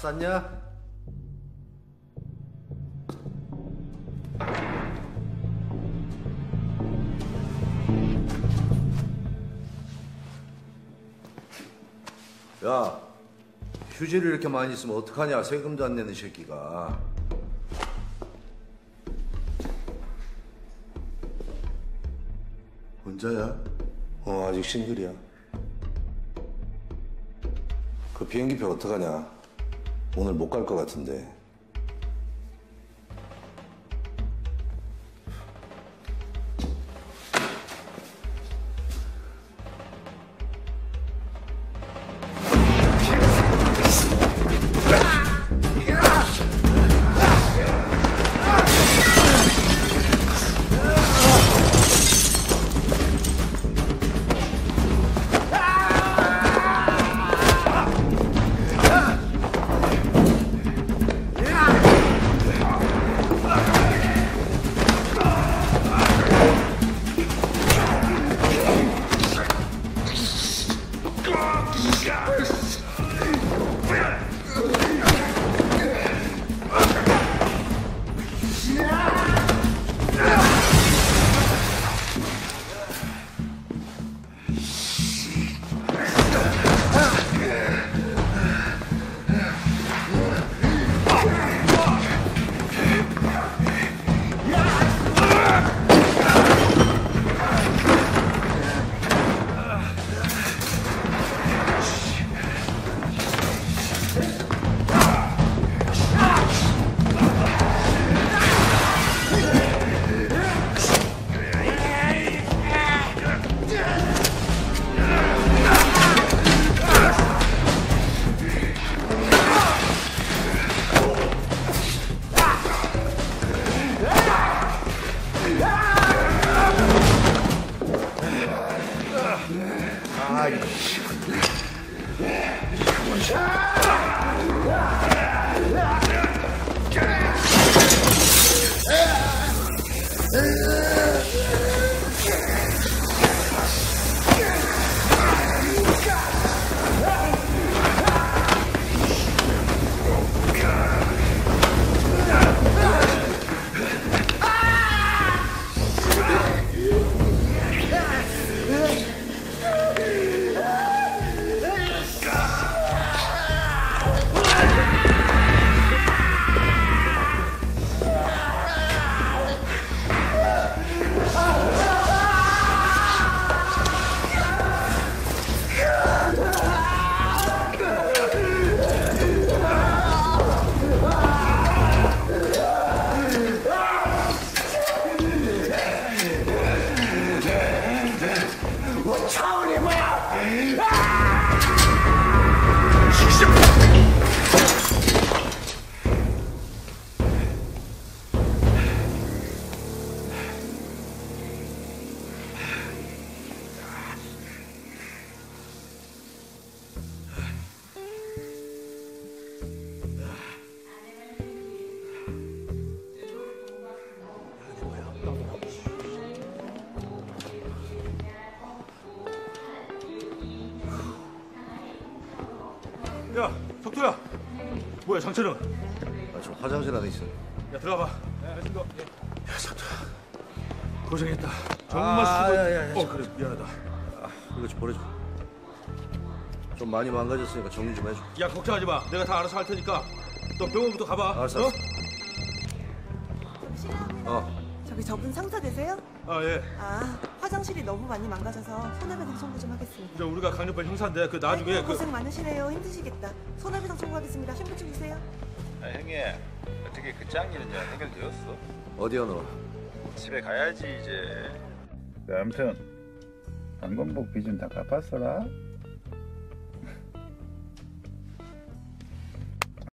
쌌냐? 야, 휴지를 이렇게 많이 쓰면 어떡하냐? 세금도 안 내는 새끼가. 혼자야? 어, 아직 싱글이야. 그 비행기표 어떡하냐? 오늘 못 갈 것 같은데. はい我操你妈！啊！ 야, 석도야. 뭐야, 장철은? 아, 저 화장실 안에 있어. 야, 들어가 봐. 네, 알겠습니다. 야, 석도야. 고생했다. 정말 아, 수고. 야, 야, 야, 어, 그래, 미안하다. 아, 이거 좀 버려줘. 좀 많이 망가졌으니까 정리 좀 해줘. 야, 걱정하지 마. 내가 다 알아서 할 테니까. 너 병원부터 가봐. 알았어, 어? 알았어. 어, 저기 저분 상사 되세요? 아, 예. 아 화장실이 너무 많이 망가져서 손해배상 청구 좀 하겠습니다. 우리가 강력반 형사인데 그 나중에 아이고, 그 고생 많으시네요. 힘드시겠다. 손해배상 청구하겠습니다. 신분증 주세요. 아, 형님 어떻게 그 짱이는 잘 해결되었어? 어디야 너? 집에 가야지 이제 네, 아무튼 방공복 빚은 다 갚았어라